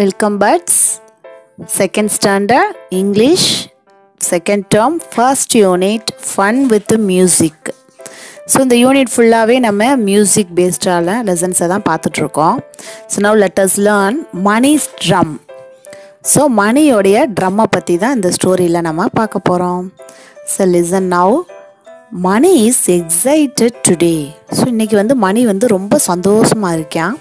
Welcome buds second standard English second term first unit fun with music so இந்த unit ஃபுல்லாகவே நம்ம music பேஸ்டான லெசன்ஸை தான் பார்த்துட்ருக்கோம். So now let's learn Mani's drum so மணியோடைய ட்ரம்மை பற்றி தான் இந்த ஸ்டோரியில் நம்ம பார்க்க போகிறோம் so listen now Mani is excited today so இன்றைக்கி வந்து மணி வந்து ரொம்ப சந்தோஷமாக இருக்கேன்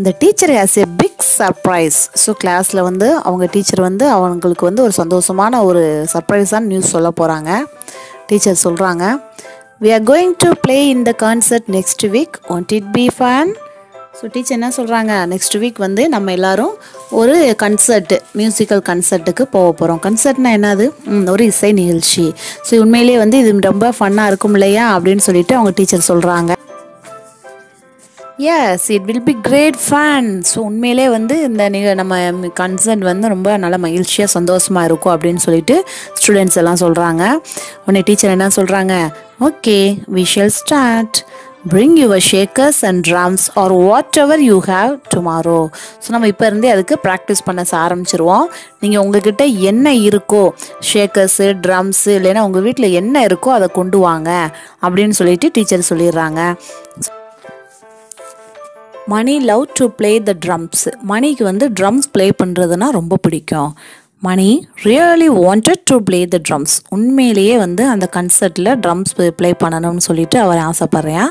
இந்த teacher has a big surprise so கிளாஸில் வந்து அவங்க டீச்சர் வந்து அவங்களுக்கு வந்து ஒரு சந்தோஷமான ஒரு சர்ப்ரைஸான நியூஸ் சொல்ல போகிறாங்க டீச்சர் சொல்கிறாங்க we are going to play in the concert next week won't it be fun so teacher என்ன சொல்கிறாங்க நெக்ஸ்ட் வீக் வந்து நம்ம எல்லோரும் ஒரு கன்சர்ட்டு மியூசிக்கல் கன்சர்ட்டுக்கு போக போகிறோம் கன்சர்ட்னா என்னது? ஒரு இசை நிகழ்ச்சி. ஸோ உண்மையிலேயே வந்து இது ரொம்ப ஃபன்னாக இருக்கும் இல்லையா? அப்படின்னு சொல்லிட்டு அவங்க டீச்சர் சொல்கிறாங்க yes it will be great fun so உண்மையிலே வந்து இந்த நிக நம்ம கன்சர்ன் வந்து ரொம்ப நல்ல மகிழ்ச்சியாக சந்தோஷமாக இருக்கும் அப்படின்னு சொல்லிட்டு ஸ்டூடெண்ட்ஸ் எல்லாம் சொல்கிறாங்க உடனே டீச்சர் என்ன சொல்கிறாங்க okay we shall start bring your shakers and drums or whatever you have tomorrow so நம்ம இப்போ இருந்தே அதுக்கு ப்ராக்டிஸ் பண்ண ஆரம்பிச்சிருவோம். நீங்கள் உங்ககிட்ட என்ன இருக்கோ ஷேக்கர்ஸு ட்ரம்ஸு இல்லைன்னா உங்கள் வீட்டில் என்ன இருக்கோ அதை கொண்டு வாங்க அப்படின்னு சொல்லிட்டு டீச்சர் சொல்லிடுறாங்க. Mani love to play the drums மணிக்கு வந்து ட்ரம்ஸ் ப்ளே பண்ணுறதுனா ரொம்ப பிடிக்கும். Mani really wanted to play the drums உண்மையிலேயே வந்து அந்த கன்சர்ட்டில் ட்ரம்ஸ் ப்ளே பண்ணணும்னு சொல்லிட்டு அவர் ஆசைப்பட்றியா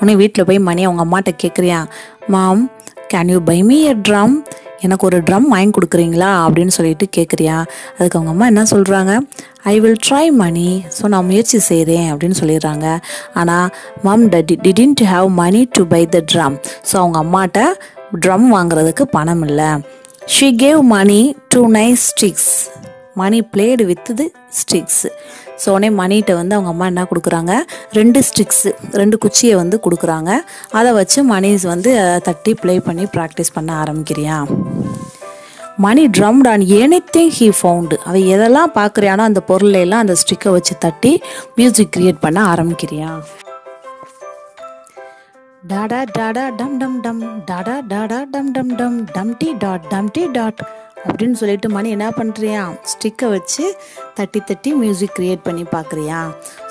உன்னை வீட்டில் போய் மணி அவங்க அம்மாட்ட கேட்குறியா mom can you buy me a drum எனக்கு ஒரு ட்ரம் வாங்கி கொடுக்குறீங்களா அப்படின்னு சொல்லிட்டு கேட்குறியா அதுக்கு அவங்க அம்மா என்ன சொல்கிறாங்க I will try Mani so நான் முயற்சி செய்கிறேன் அப்படின்னு சொல்லிடுறாங்க. ஆனால் mum d didn't have money to buy the drum so அவங்க அம்மாட்ட ட்ரம் வாங்குறதுக்கு பணம் இல்லை. She gave Mani two nice sticks Mani played with the sticks so உடனே மணிகிட்ட வந்து அவங்க அம்மா என்ன கொடுக்குறாங்க? ரெண்டு ஸ்டிக்ஸு ரெண்டு குச்சியை வந்து கொடுக்குறாங்க. அதை வச்சு மணிஸ் வந்து தட்டி ப்ளே பண்ணி ப்ராக்டிஸ் பண்ண ஆரம்பிக்கிறியா? Mani drummed on anything he found அவன் எதெல்லாம் பார்க்குறியானோ அந்த பொருளையெல்லாம் அந்த ஸ்டிக்கை வச்சு தட்டி மியூசிக் க்ரியேட் பண்ண ஆரம்பிக்கிறியா? டாடா டாடா டம் டம் டம். டாடா டாடா டம் டம் டம். டம்டி டாட் டம்டி டாட். அப்படின்னு சொல்லிட்டு மணி என்ன பண்ணுறியா ஸ்டிக்கை வச்சு தட்டி தட்டி மியூசிக் க்ரியேட் பண்ணி பார்க்குறியா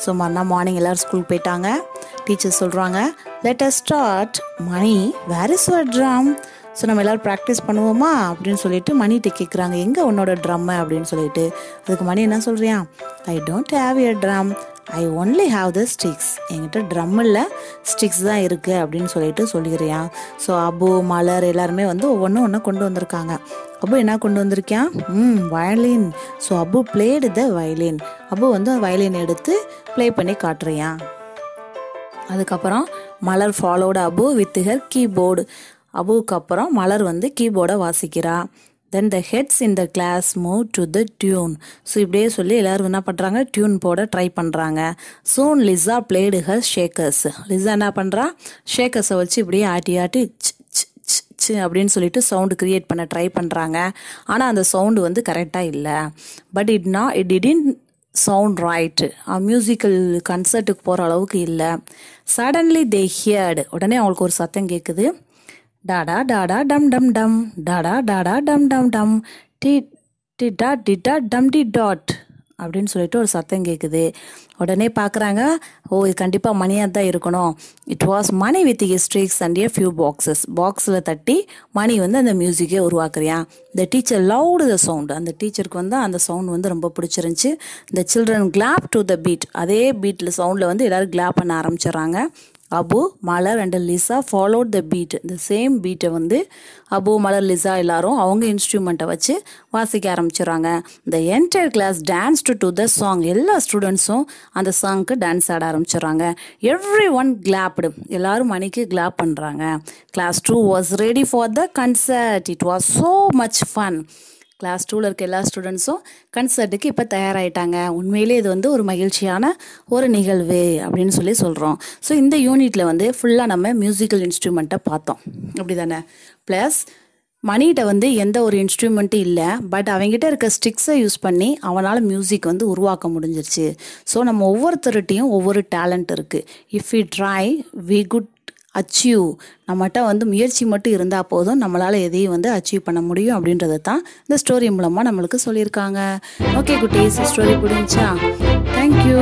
ஸோ மறுநாள் மார்னிங் எல்லோரும் ஸ்கூல் போயிட்டாங்க. டீச்சர் சொல்கிறாங்க let us start Mani where is your drum so நம்ம எல்லோரும் ப்ராக்டிஸ் பண்ணுவோமா? அப்படின்னு சொல்லிட்டு மணிகிட்ட கேட்குறாங்க எங்கே உன்னோட ட்ரம்மு அப்படின்னு சொல்லிட்டு. அதுக்கு மணி என்ன சொல்கிறியா I don't have a drum I only have the sticks என்கிட்ட ட்ரம் இல்லை ஸ்டிக்ஸ் தான் இருக்குது அப்படின்னு சொல்லிட்டு சொல்லிக்கிறியா ஸோ அபு மலர் எல்லாருமே வந்து ஒவ்வொன்றும் ஒன்று கொண்டு வந்திருக்காங்க. அபு என்ன கொண்டு வந்திருக்கியான் ம் violin. So Abu played the violin Abu வந்து வயலின் எடுத்து ப்ளே பண்ணி காட்டுறியான் அதுக்கப்புறம் Malar followed Abu with her keyboard அபுவுக்கு அப்புறம் மலர் வந்து கீபோர்டை வாசிக்கிறா. Then the heads in the class move to the tune so இப்படியே சொல்லி எல்லோரும் என்ன பண்ணுறாங்க டியூன் போட ட்ரை பண்ணுறாங்க soon Lisa played her shakers Lisa என்ன பண்ணுறா ஷேக்கர்ஸை வச்சு இப்படியே ஆட்டி ஆட்டி அப்படின்னு சொல்லிட்டு சவுண்டு கிரியேட் பண்ண ட்ரை பண்ணுறாங்க ஆனால் அந்த சவுண்டு வந்து கரெக்டாக இல்லை. But it not it didn't sound right musical கன்சர்ட்டுக்கு போகிற அளவுக்கு இல்லை. சடன்லி தே ஹியர்டு உடனே அவங்களுக்கு ஒரு சத்தம் கேட்குது டாடா டாடா டம் டம் டம். டாடா டாடா டம் டம் டம். டி டி டா டி டா டம் டி டாட் அப்படின்னு சொல்லிட்டு ஒரு சத்தம் கேட்குது உடனே பார்க்குறாங்க ஓ இது கண்டிப்பாக மணியாக தான் இருக்கணும். It was Mani with his sticks and a few boxes பாக்ஸில் தட்டி மணி வந்து அந்த மியூசிக்கே உருவாக்குறியா. இந்த டீச்சர் லவுடு த சவுண்டு அந்த டீச்சருக்கு வந்து அந்த சவுண்ட் வந்து ரொம்ப பிடிச்சிருந்துச்சி. இந்த children clap to the beat அதே பீட்டில் சவுண்டில் வந்து எல்லோரும் கிளாப் பண்ண ஆரம்பிச்சிடுறாங்க. Abu Malar and Lisa followed the beat இந்த சேம் பீட்டை வந்து அபு மலர் லிசா எல்லாரும் அவங்க இன்ஸ்ட்ருமெண்ட்டை வச்சு வாசிக்க ஆரம்பிச்சிடுறாங்க. இந்த entire class dance to to the song எல்லா ஸ்டூடெண்ட்ஸும் அந்த சாங்க்கு டான்ஸ் ஆட ஆரம்பிச்சிடுறாங்க. எவ்ரி ஒன் கிளாப்டு எல்லாரும் மணிக்கு கிளாப் பண்ணுறாங்க class two was ready for the concert it was so much fun class டூவில் இருக்க எல்லா ஸ்டூடெண்ட்ஸும் கன்சர்ட்டுக்கு இப்போ தயாராகிட்டாங்க உண்மையிலே இது வந்து ஒரு மகிழ்ச்சியான ஒரு நிகழ்வு அப்படின்னு சொல்லி சொல்கிறோம் ஸோ இந்த யூனிட்டில் வந்து ஃபுல்லாக நம்ம மியூசிக்கல் இன்ஸ்ட்ருமெண்ட்டை பார்த்தோம். அப்படி தானே ப்ளஸ் மணிகிட்ட வந்து எந்த ஒரு இன்ஸ்ட்ருமெண்ட்டும் இல்லை. பட் அவங்ககிட்ட இருக்க ஸ்டிக்ஸை யூஸ் பண்ணி அவனால் மியூசிக் வந்து உருவாக்க முடிஞ்சிருச்சு. ஸோ நம்ம ஒவ்வொருத்தருகிட்டையும் ஒவ்வொரு டேலண்ட் இருக்குது if you try we could achieve நம்மகிட்ட வந்து முயற்சி மட்டும் இருந்தால் போதும் நம்மளால் எதையும் வந்து அச்சீவ் பண்ண முடியும் அப்படின்றத தான் இந்த ஸ்டோரி மூலமாக நம்மளுக்கு சொல்லியிருக்காங்க. ஓகே குட்டீஸ் ஸ்டோரி பிடிச்சா தேங்க்யூ